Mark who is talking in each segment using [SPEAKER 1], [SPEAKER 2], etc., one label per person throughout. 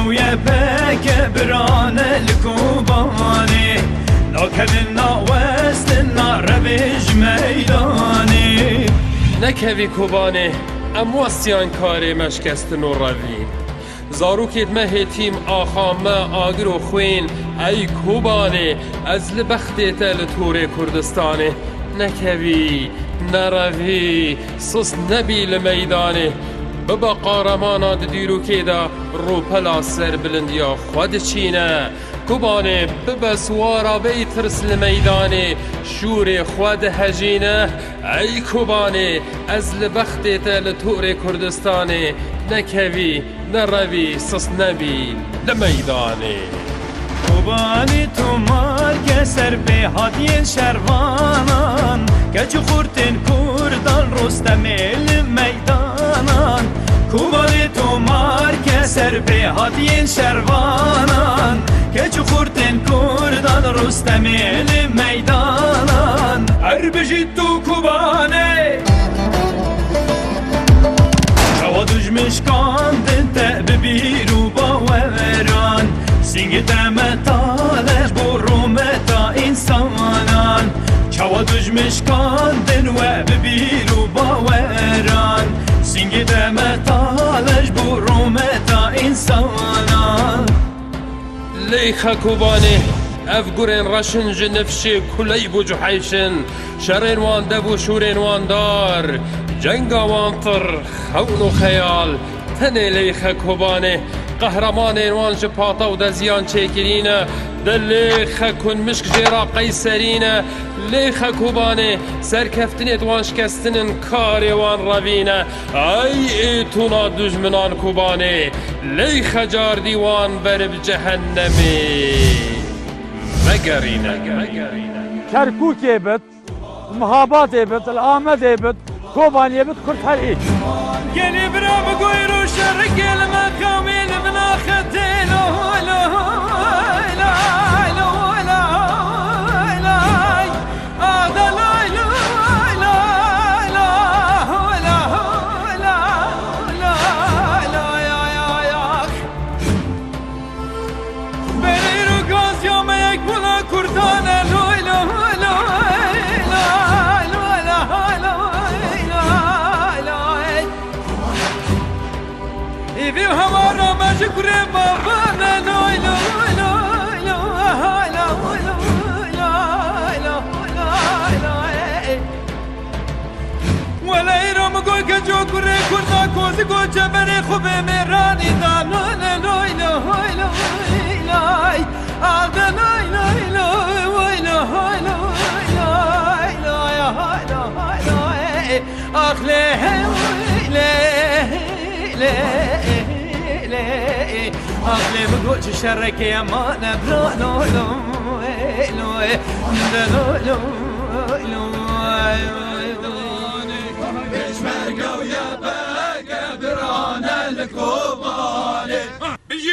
[SPEAKER 1] نوی بك بران الكوباني ناكلنا وستنا ربج میدانی.
[SPEAKER 2] نكهوي کوبانی ام کاری مشکست مشكستن و زارو زاروکید مه تیم آخا ما آگر و خوین. ای کوبانه از لبخت تل تور کردستانه نکوی نروی سوس نبی لمیدانه ببا قارمانا دیرو که دا رو پلا سر بلندیا خود چینه. کوبانه ببا سوارا بی ترس لمیدانه. شور خود هجینه. ای کوبانه از لبخت تل تور کردستانه. نکوی نروی سس نبی لمیدانه.
[SPEAKER 1] کوبانی تو مار سر به هادی شروانان که چو خورتن کردان رستم میدانان کوبانی تو مار سر به هادی شروانان که چو خورتن کردان رستم میدانان هر بجید تو کوبانه شوا دجمش کاندن تب بیرو باوران سینگ سنگتم تالش بروم تا انسانان. چوا دجمش کندن و ببیل و باوران. سنگتم تالش بروم تا انسانان.
[SPEAKER 2] ليخا كوباني افقرين رشن جنفشي كلي بو حيشن شرين وان دبو شورين وان دار. جنگا وانطر خون خيال تني ليخا قهرمانên wan ji pataw de ziyan çêkirîne de lê xekun mişk jêra qeysserîne lê xekubanê serkeftinê wan şkestinin karê wan revîne ey êtûna dujminan kubanê lê xecardî wan berib cehennemê megerîne
[SPEAKER 3] kerkûkê bit مهابات بيت الآمد بيت كوبان بيت كل حريق
[SPEAKER 1] يلي برا بقول الشرق المكامل من اخدين Divim hamara maje kure bavana loy loy loy loy loy ولی را مگوی که جو کره کرنا کوزی گو جبر خوبه میره وجه شرك يا ما نبلو لو لو لو لو لو لو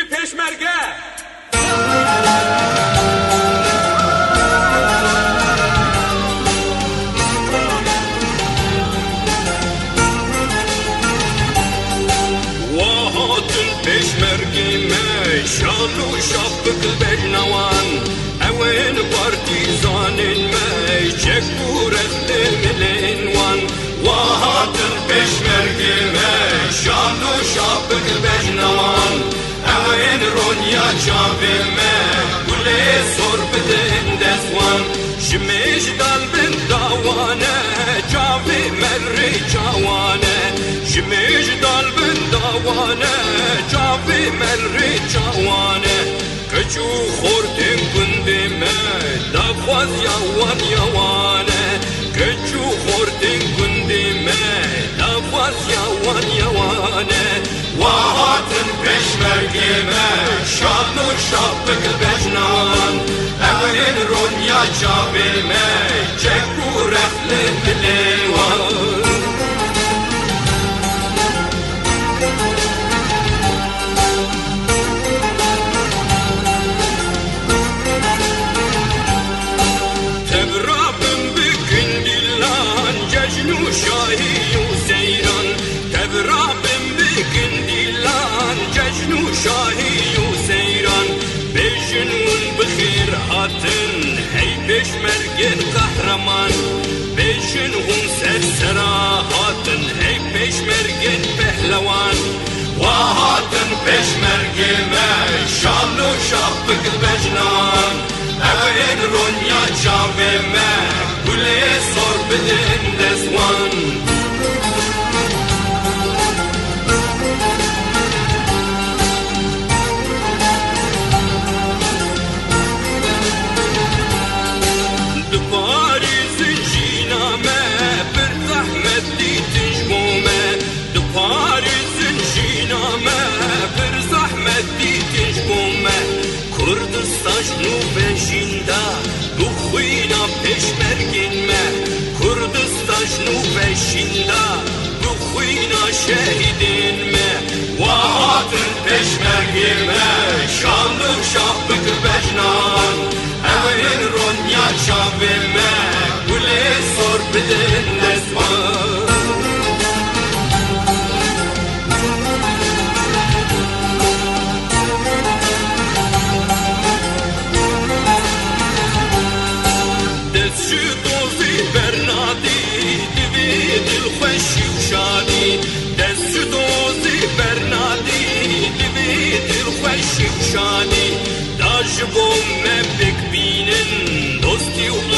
[SPEAKER 4] Peshmerga! قالوا شبك البنوان اوين بارتيزان الماي جكور الدم الانوان وهات البشمركي ماي شانو شبك البنوان اوين رونيا جابي ماي كل صربت اندسوان شميش دا بمن رجعوانه كجو خوردن كندمه دفاز يوان يوانه كجو خوردن كندمه دفاز يوان يوانه وهاتن peşmergeme Şanlı şaptık bejnan Evlin runya çabime Çek bu rehli dilim ما گله سر بدن دزوان دپاری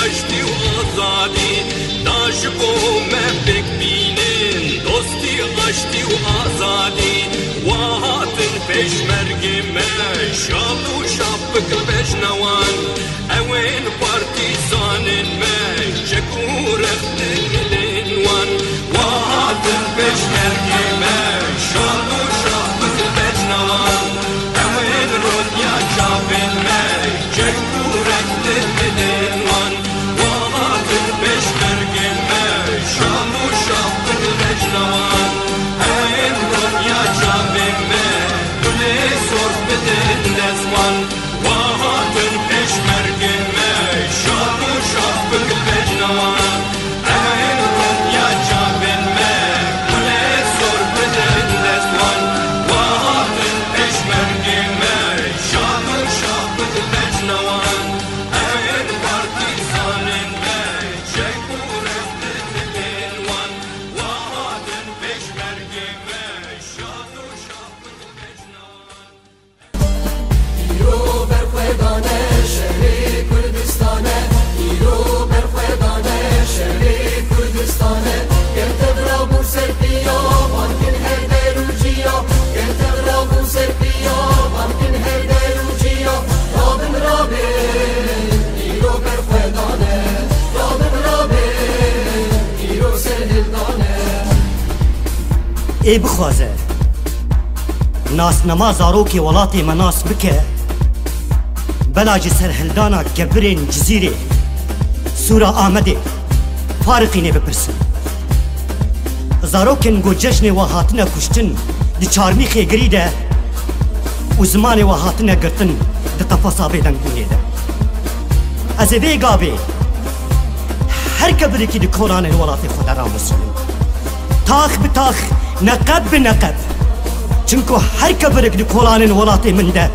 [SPEAKER 5] aşti u azadi. Daži bome pek binin, dosti ašti u azadi. düşman Vah dön peşmerge.
[SPEAKER 6] ای بخوازه. ناس نما زاروکی ولاتی مناس بکه. بلاج سرهلدانا گبرین جزیره. سورا آمده. فارقینه بپرسن زاروکن گو جشن و هاتنه کشتن. دی چارمی خیگری ده و زمان و هاتنه گرتن. دی قفصا بیدنگونه ده از وی گابه هر کبری که دی کوران ولاتی خود را مسلم. تاخ بتاخ نقب بنقب. چنکو هر کبرک دی کولان ولاتی من ده.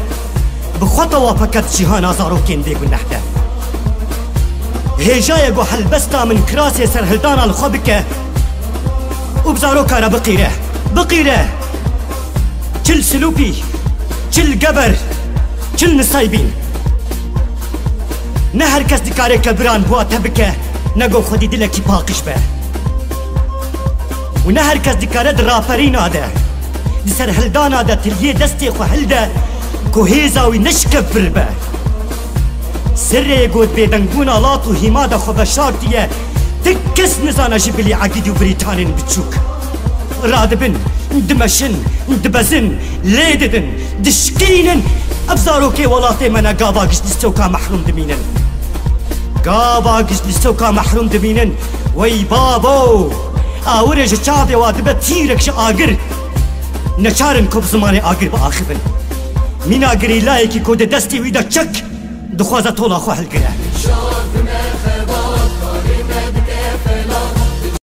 [SPEAKER 6] بخوطا فقط جهان آزاروکین دیگو نحده هجای گو حلبستا من کراسی سرهلدان الخو بکه. و بزاروکا را بقیره. بقیره. چل سلوپی. چل گبر. چل نصایبین. نه هر کس دیکاره کبران بوا تبکه نگو خودی دلکی پاقش به. و نه هر کس دیکاره دراپری ناده. دی سر هلدانا ده تلیه دستی خو هلده. کو هیزاوی نشکف بربه سر گود بیدنگون آلات و هیما ده خو بشارتیه تک کس نزانه جبلی عقیدی و بریتانین بچوک. رادبن دمشن دبزن لیددن دشکینن. ابزارو که ولاتی من قابا گشت دستوکا محروم دمینن. گاوا گشت لسوکا محروم دبینن وی بابو! ئاورێ ji çavê wa dibe tîrek ji agir neçarin ku zimanê agir bi axivin. Mîna girîlayekî ku di destê wî de çek dixwaza tola
[SPEAKER 5] xwe hilgire.